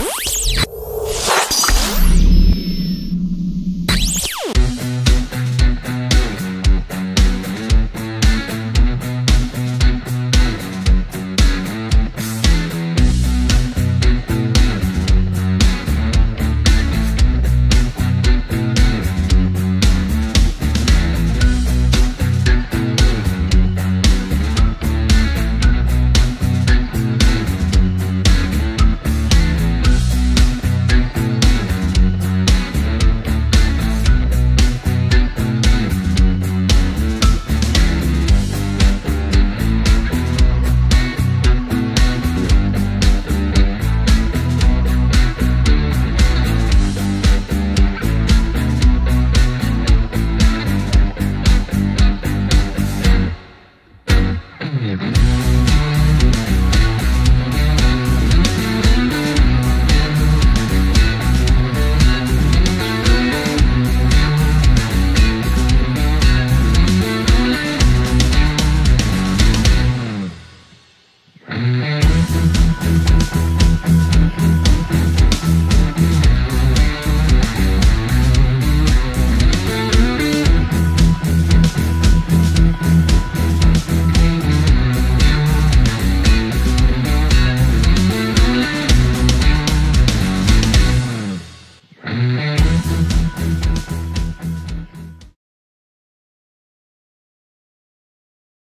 Bye.